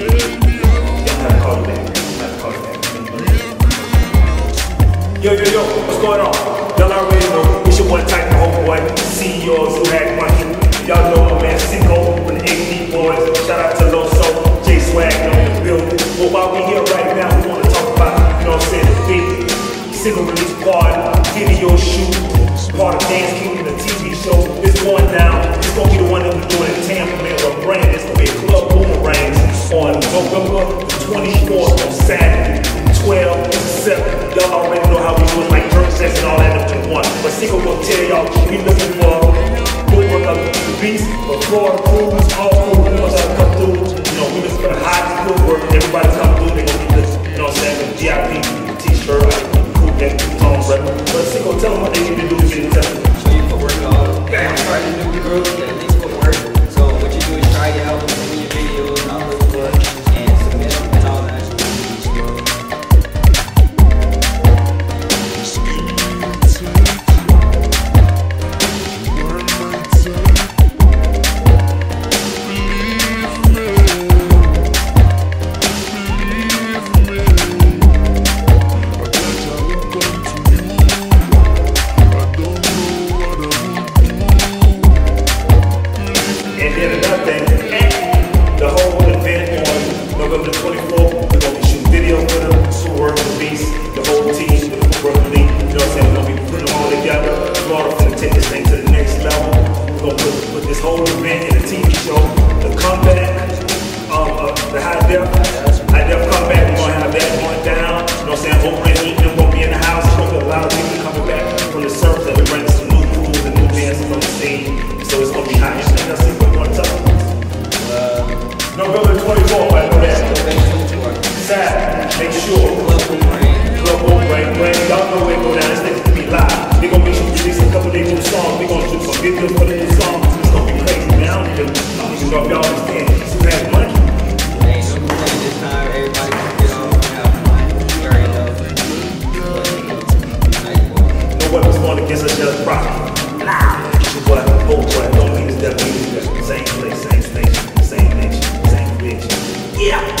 Yo, yo, yo, what's going on? Y'all already know, it's your one type of homeboy, CEO Zuhag Monkey. Y'all know my man Cinco from the HD Boyz. Shout out to Loso, J Swag, on the building. Well, while we here right now, we want to talk about, you know what I'm saying, the big single release party, video shoot. November 24th on Saturday, 12 to 7. Y'all already know how we do it, like Kirk says and all that up to one. But Cinco will tell y'all we looking for movement of the beast, but Florida crews, all crews, we want to come through. You know, we just for the high school work, Everybody's come Florida, finna take this thing to the next level. We're gonna put, put this whole event in a TV show. Yeah.